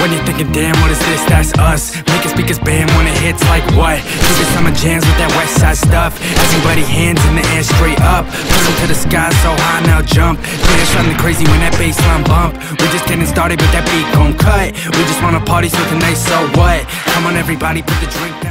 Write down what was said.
When you're thinking, damn, what is this? That's us. Make us speakers bam when it hits like what? Give us summer jams with that west side stuff. Everybody hands in the air straight up. Put to the sky so high now jump. Dance running crazy when that bassline bump. We just getting started but that beat gon' cut. We just wanna party so tonight so what? Come on everybody put the drink down.